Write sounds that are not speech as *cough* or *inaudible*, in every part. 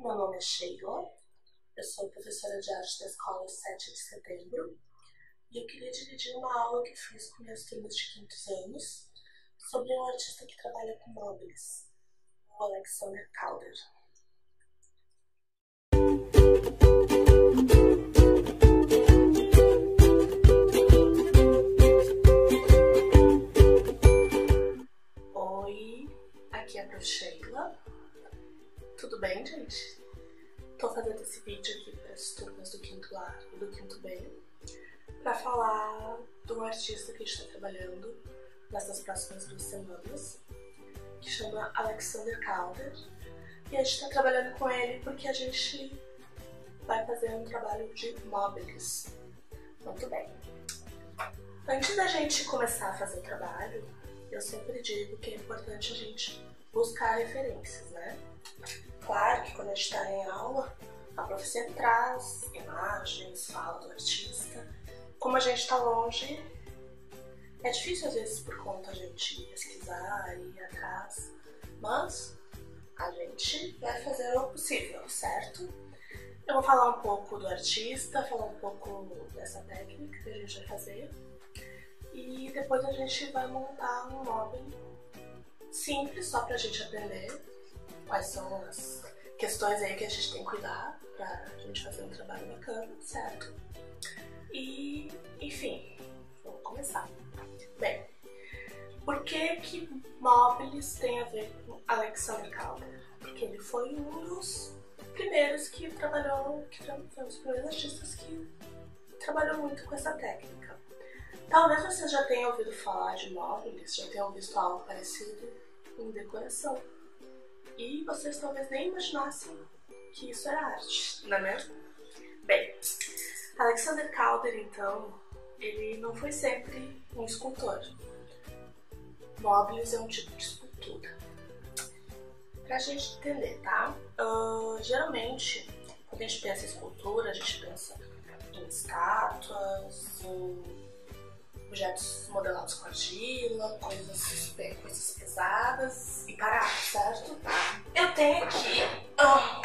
Meu nome é Sheila, eu sou professora de arte da escola 7 de setembro e eu queria dividir uma aula que fiz com meus turmas de quintos anos sobre um artista que trabalha com móveis, o Alexander Calder. A e do quinto B para falar do artista que a gente está trabalhando nessas próximas duas semanas, que chama Alexander Calder. E a gente está trabalhando com ele porque a gente vai fazer um trabalho de móveis. Muito bem. Antes da gente começar a fazer o trabalho, eu sempre digo que é importante a gente buscar referências, né? Claro que quando a gente está em aula, a professora traz imagens, fala do artista. Como a gente está longe, é difícil às vezes por conta a gente pesquisar e ir atrás, mas a gente vai fazer o possível, certo? Eu vou falar um pouco do artista, falar um pouco dessa técnica que a gente vai fazer e depois a gente vai montar um móvel simples só pra gente aprender quais são as questões aí que a gente tem que cuidar pra gente fazer um trabalho bacana, certo? E, enfim, vamos começar. Bem, por que que móveis tem a ver com Alexander Calder? Porque ele foi um dos primeiros que trabalhou, que foi um dos primeiros artistas que trabalhou muito com essa técnica. Talvez você já tenha ouvido falar de móveis, já tenham visto algo parecido em decoração. E vocês talvez nem imaginassem que isso era arte, não é mesmo? Bem, Alexander Calder, então, ele não foi sempre um escultor. Móveis é um tipo de escultura. Pra gente entender, tá? Uh, geralmente, quando a gente pensa em escultura, a gente pensa em estátuas, em objetos modelados com argila, coisas, coisas pesadas e paradas, certo? Eu tenho aqui uh,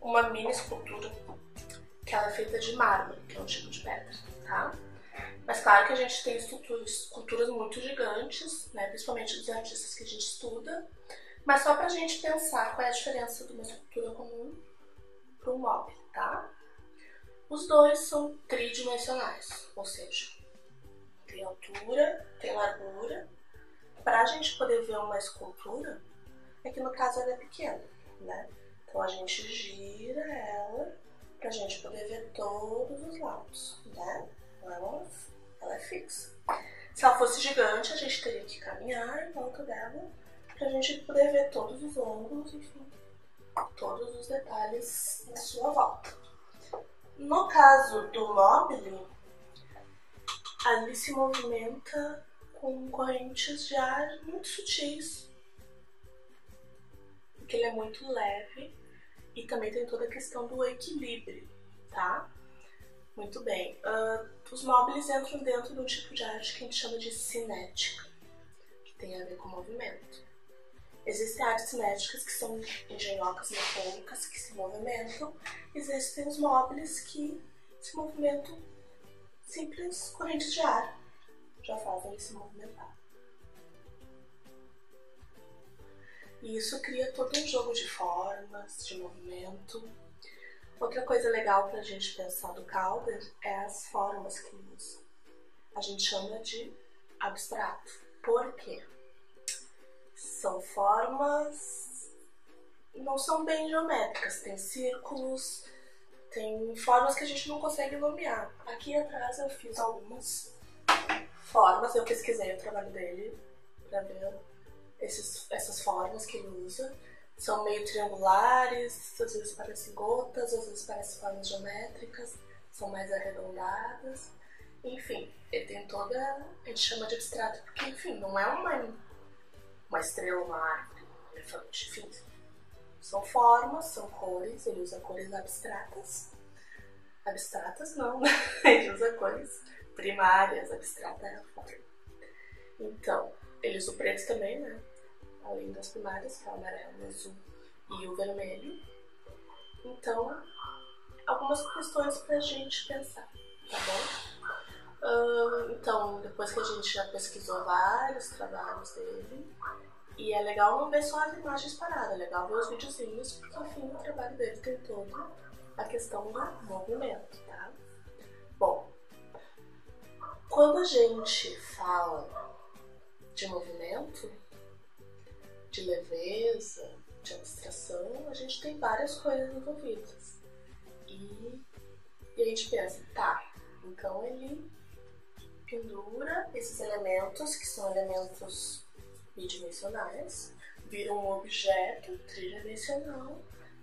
uma mini escultura que ela é feita de mármore, que é um tipo de pedra, tá? Mas claro que a gente tem esculturas muito gigantes, né, principalmente dos artistas que a gente estuda, mas só pra gente pensar qual é a diferença de uma escultura comum para um móvel, tá? Os dois são tridimensionais, ou seja, tem altura, tem largura. Para a gente poder ver uma escultura, é que no caso ela é pequena, né? Então a gente gira ela para a gente poder ver todos os lados, né? Ela, ela é fixa. Se ela fosse gigante, a gente teria que caminhar em volta dela para a gente poder ver todos os ângulos, enfim, todos os detalhes em sua volta. No caso do mobile, ele se movimenta com correntes de ar muito sutis, porque ele é muito leve e também tem toda a questão do equilíbrio, tá? Muito bem. Uh, os móveis entram dentro de um tipo de arte que a gente chama de cinética, que tem a ver com movimento. Existem artes cinéticas que são engenhocas mecânicas que se movimentam, existem os móveis que se movimentam simples correntes de ar já fazem ele se movimentar. E isso cria todo um jogo de formas, de movimento. Outra coisa legal para a gente pensar do Calder é as formas que ele usa. A gente chama de abstrato. Por quê? São formas. não são bem geométricas, tem círculos, tem formas que a gente não consegue nomear. Aqui atrás eu fiz algumas formas, eu pesquisei o trabalho dele para ver esses, essas formas que ele usa. São meio triangulares, às vezes parecem gotas, às vezes parecem formas geométricas, são mais arredondadas. Enfim, ele tem toda. A gente chama de abstrato porque, enfim, não é uma, uma estrela, uma árvore, um elefante, enfim são formas, são cores, ele usa cores abstratas. Abstratas não, *laughs* ele usa cores primárias, abstrata é a forma. Então, ele usa o preto também, né? Além das primárias, que é o amarelo, o azul e o vermelho. Então, algumas questões pra gente pensar, tá bom? Então, depois que a gente já pesquisou vários trabalhos dele, e é legal não ver só as imagens paradas, é legal ver os videozinhos, porque enfim o trabalho dele tem todo a questão do movimento, tá? Bom, quando a gente fala de movimento, de leveza, de abstração, a gente tem várias coisas envolvidas. E, e a gente pensa, tá, então ele pendura esses elementos, que são elementos bidimensionais, vira um objeto tridimensional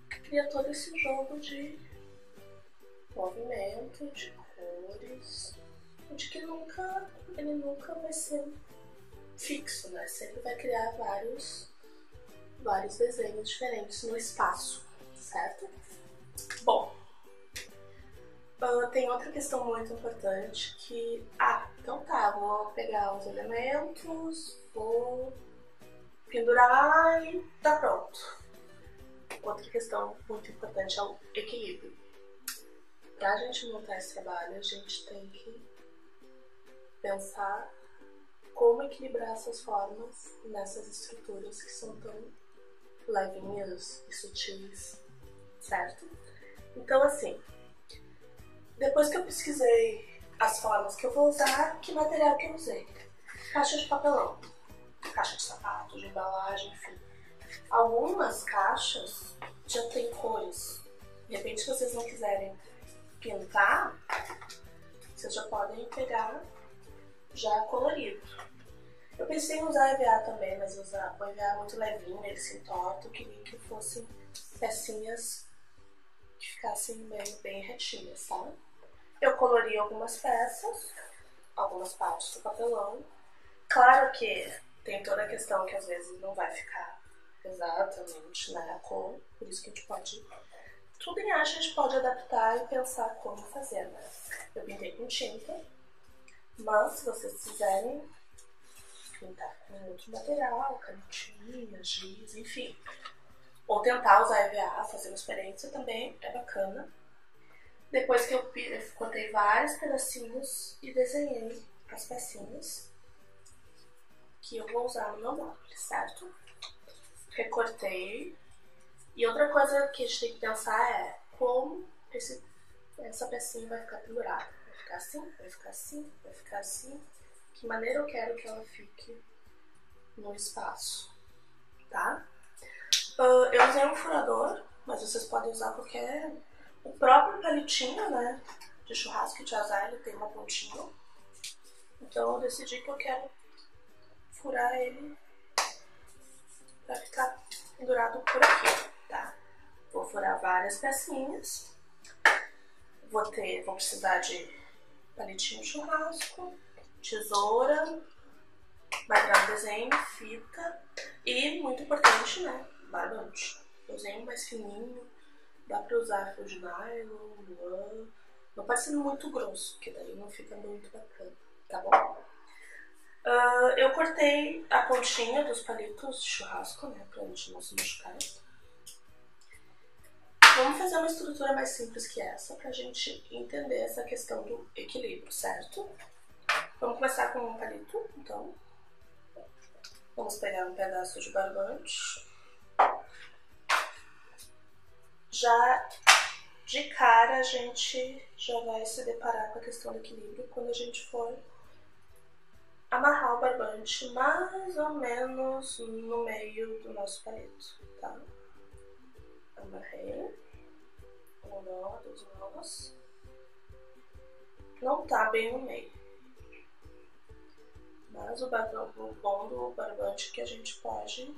que cria todo esse jogo de movimento, de cores, de que nunca, ele nunca vai ser fixo, né? Sempre vai criar vários, vários desenhos diferentes no espaço, certo? Bom, uh, tem outra questão muito importante que, ah, então tá, vou pegar os elementos, vou pendurar e tá pronto. Outra questão muito importante é o equilíbrio. Para a gente montar esse trabalho, a gente tem que pensar como equilibrar essas formas nessas estruturas que são tão levinhas e sutis, certo? Então, assim, depois que eu pesquisei as formas que eu vou usar, que material que eu usei? Caixa de papelão, caixa de sapato, de embalagem, enfim. Algumas caixas já tem cores. De repente, se vocês não quiserem pintar, vocês já podem pegar já colorido. Eu pensei em usar EVA também, mas usar o EVA é muito levinho, ele se entorta. Eu queria que fossem pecinhas que ficassem bem, bem retinhas, sabe? Eu colori algumas peças, algumas partes do papelão. Claro que tem toda a questão que às vezes não vai ficar exatamente né, a cor, por isso que a gente pode. Tudo em arte a gente pode adaptar e pensar como fazer, né? Eu pintei com tinta, mas se vocês quiserem pintar com outro material, canetinha, giz, enfim. Ou tentar usar EVA, fazer uma experiência também é bacana. Depois que eu, cortei vários pedacinhos e desenhei as pecinhas que eu vou usar no meu móvel, certo? Recortei. E outra coisa que a gente tem que pensar é como esse, essa pecinha vai ficar pendurada. Vai ficar assim, vai ficar assim, vai ficar assim que maneira eu quero que ela fique no espaço, tá? Uh, eu usei um furador, mas vocês podem usar qualquer... O próprio palitinho, né, de churrasco de azar, ele tem uma pontinha. Então eu decidi que eu quero furar ele pra ficar pendurado por aqui, tá? Vou furar várias pecinhas. Vou ter, vou precisar de palitinho churrasco, tesoura, material de desenho, fita e, muito importante, né, barbante. Desenho mais fininho, dá pra usar fio de nylon, lã, não pode ser muito grosso, porque daí não fica muito bacana, tá bom? Uh, eu cortei a pontinha dos palitos de churrasco, né, pra gente não se machucar. Vamos fazer uma estrutura mais simples que essa pra gente entender essa questão do equilíbrio, certo? Vamos começar com um palito, então. Vamos pegar um pedaço de barbante. Já de cara a gente já vai se deparar com a questão do equilíbrio quando a gente for amarrar o barbante mais ou menos no meio do nosso palito, tá? Amarrei. Um nó, dois nós. Não tá bem no meio. Mas o, o bom do barbante é que a gente pode.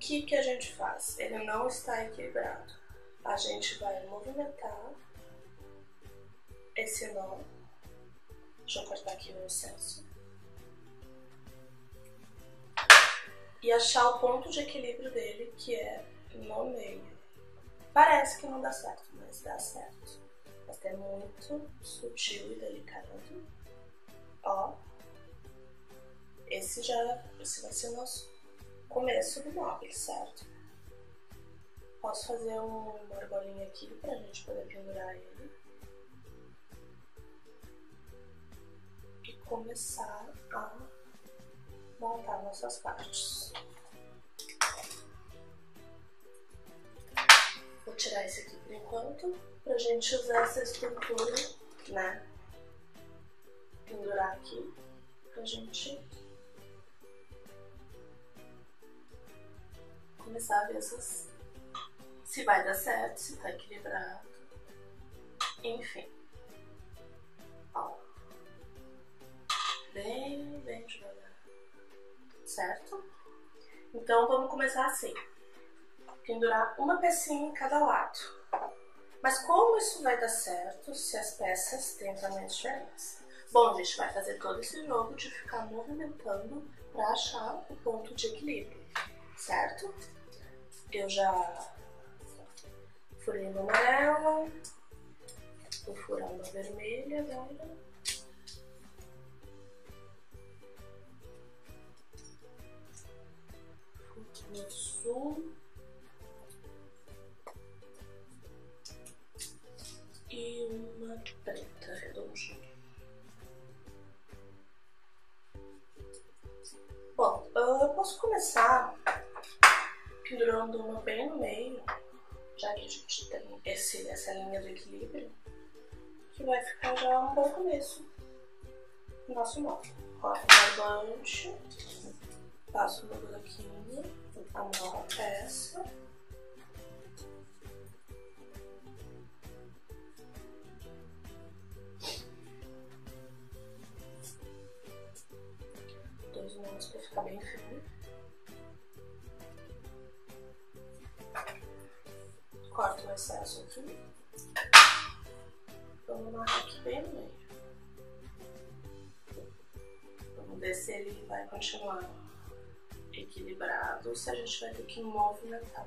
Que, que a gente faz? Ele não está equilibrado. A gente vai movimentar esse nó. Deixa eu cortar aqui o excesso. E achar o ponto de equilíbrio dele, que é no meio. Parece que não dá certo, mas dá certo. Mas é muito sutil e delicado. Ó. Esse já esse vai ser o nosso começo do móvel, certo? Posso fazer uma argolinha aqui pra gente poder pendurar ele. E começar a montar nossas partes. Vou tirar esse aqui por enquanto, pra gente usar essa estrutura, né? Pendurar aqui, pra gente começar a ver essas, se vai dar certo, se tá equilibrado, enfim. Ó. Bem, bem devagar, certo? Então vamos começar assim, pendurar uma pecinha em cada lado. Mas como isso vai dar certo se as peças têm tamanhos diferentes? Bom, a gente vai fazer todo esse jogo de ficar movimentando para achar o ponto de equilíbrio, certo? Eu já furei uma amarela, vou furar uma vermelha agora. Furo azul. E já um bom começo nosso nó. Corta o barbante, passo no buraquinho, amarro a peça. A gente vai ter que movimentar.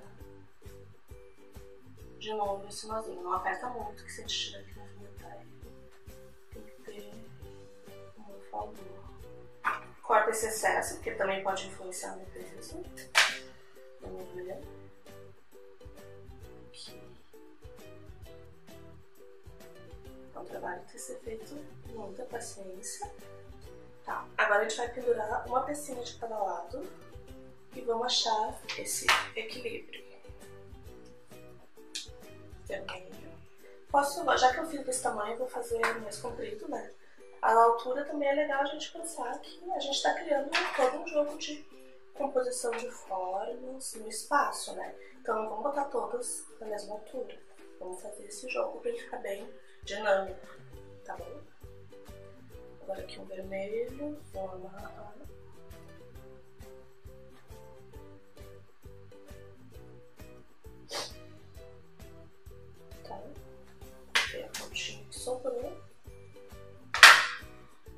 De novo esse nozinho. Não aperta muito que se a gente tiver que movimentar. Tem que ter um favor. Corta esse excesso, porque também pode influenciar no peso. Vamos ver. um trabalho que tem que ser feito com muita paciência. Tá, agora a gente vai pendurar uma pecinha de cada lado e vamos achar esse equilíbrio. Vermelho. Posso, já que eu fiz desse tamanho, vou fazer mais comprido, né? A altura também é legal a gente pensar que a gente está criando todo um jogo de composição de formas no espaço, né? Então não vamos botar todas na mesma altura. Vamos fazer esse jogo para ele ficar bem dinâmico, tá bom? Agora aqui um vermelho, vou amarrar.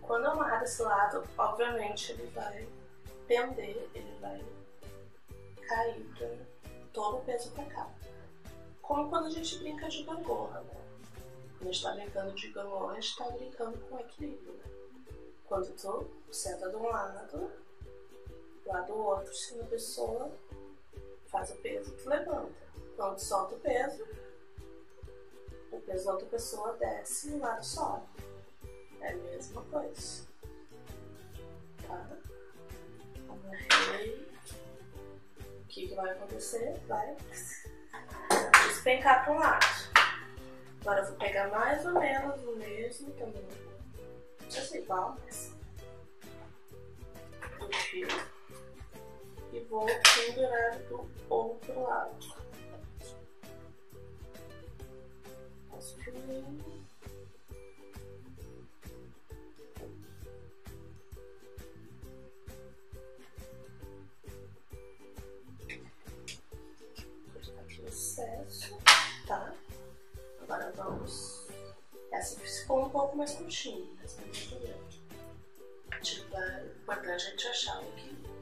Quando eu amarrar desse lado, obviamente ele vai pender, ele vai cair todo o peso pra cá. Como quando a gente brinca de gangorra, né? Quando a gente tá brincando de gangorra, a gente tá brincando com equilíbrio, né? Quando tu senta de um lado, lá do outro, se uma pessoa faz o peso, tu levanta. Quando solta o peso, o peso da outra pessoa desce e o lado sobe. É a mesma coisa. Tá? O que, que vai acontecer? Vai despencar para um lado. Agora eu vou pegar mais ou menos o mesmo tamanho. Não precisa ser igual, mas. Fio. E vou pendurar do outro lado. Excesso, tá? Agora vamos. Essa ficou um pouco mais curtinha, mas não tem problema. Tipo, é importante a gente achar o equilíbrio.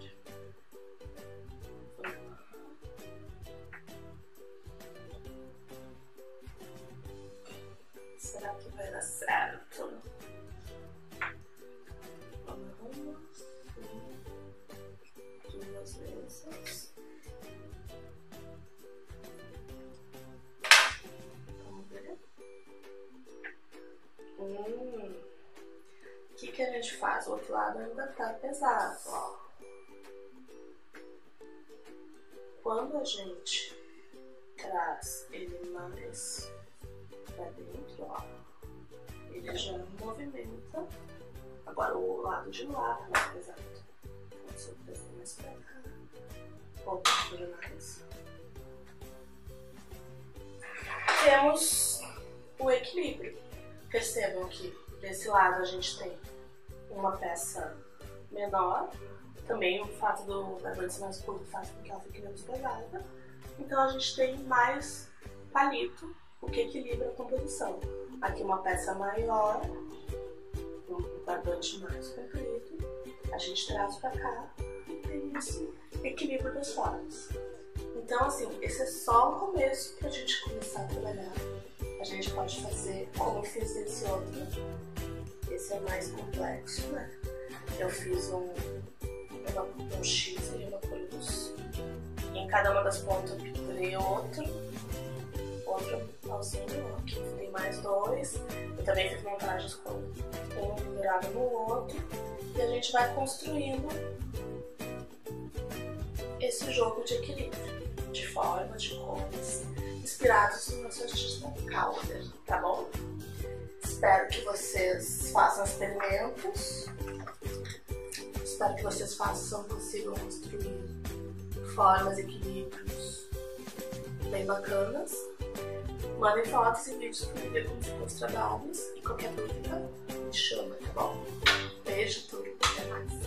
Mas o outro lado ainda tá pesado. Quando a gente traz ele mais pra dentro, ó, ele já movimenta. Agora o lado de lá tá mais pesado. Então, se eu trazer mais pra cá, pouco mais. Temos o equilíbrio. Percebam que desse lado a gente tem uma peça menor. Também o fato do da ser mais curto faz com que ela fique menos pesada. Então a gente tem mais palito, o que equilibra a composição. Aqui uma peça maior, um barbante mais comprido, a gente traz para cá e tem esse equilíbrio das formas. Então, assim, esse é só o começo para a gente começar a trabalhar. A gente pode fazer como eu fiz esse outro. Esse é mais complexo, né? Eu fiz um, um X e uma cruz. E em cada uma das pontas eu pinturei outro. Outro pauzinho, aqui tem mais dois. Eu também fiz montagens com um pendurado no outro. E a gente vai construindo esse jogo de equilíbrio de formas, de cores, inspirados no nosso artista Calder, tá bom? Espero que vocês façam experimentos. Espero que vocês façam, consigam construir formas, equilíbrios bem bacanas. Mandem fotos e vídeos para ver como ficam os trabalhos e qualquer dúvida me chama, tá bom? Beijo, tudo, até mais.